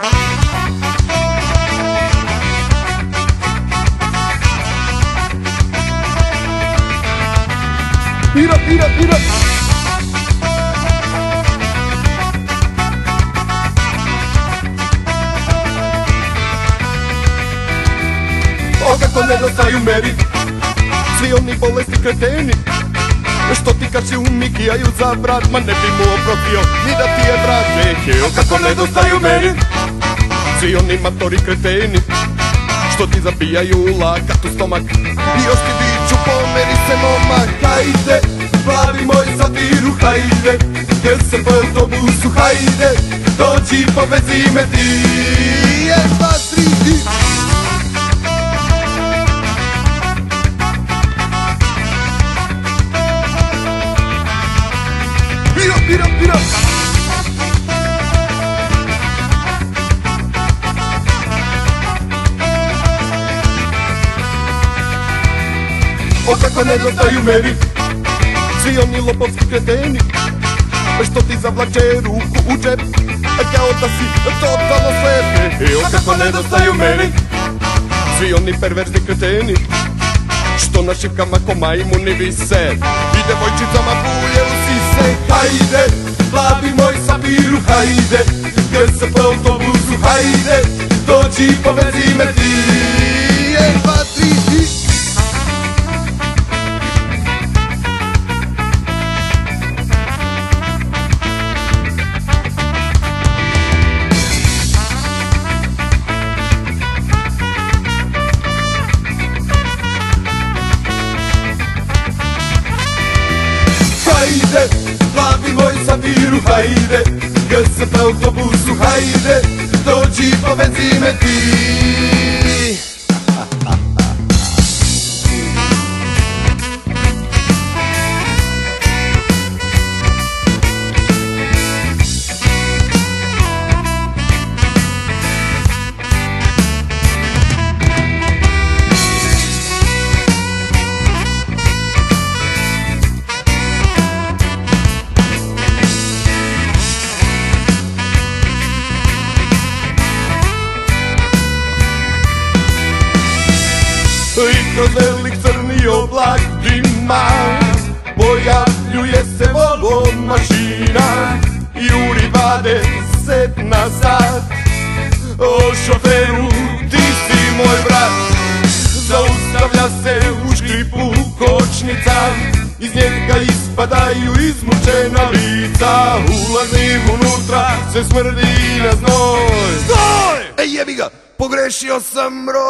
Beat up, beat up, beat up. О, како недостају мери, сви они болести кретени, Što ti kad si umikijaju za brat Ma ne bi mu oprostio ni da ti je brat Reći, o kako nedostaju meni? Svi oni matori kreteni Što ti zabijaju lakat u stomak. I još ti viču pomeri se momak Hajde, plavi moj satiru, hajde Jer se po autobusu, hajde Dođi povezi me ti Mira, mira, mira. O kako nedostaju meni Svi oni lopovski kreteni Što ti zavlače ruku u džep Kao da si totalno slep E o kako nedostaju meni. Svi oni perverzni kreteni što na šipkama ko majmuni vise. I devojčicama buje u sise. Hajde, plavi moj sabiru, hajde. Jer se po autobusu, hajde. Dođi povezi me ti Hajde, plavi moj sabiru, hajde. Po autobusu, hajde. Dođi povezi me ti I kroz velik crni oblak dima. Pojavljuje se Volvo mašina Juri 20 na sat O šoferu ti si moj brat. Zaustavlja se u škripu kočnica. Iz njega ispadaju izmučena lica. Ulazim unutra, se smrdi na znoj. Znoj! Ej jebi ga, pogrešio sam broj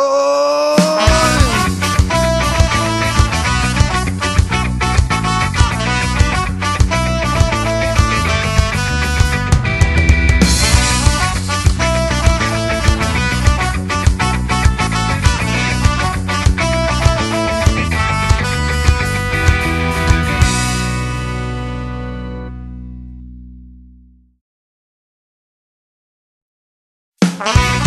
Thank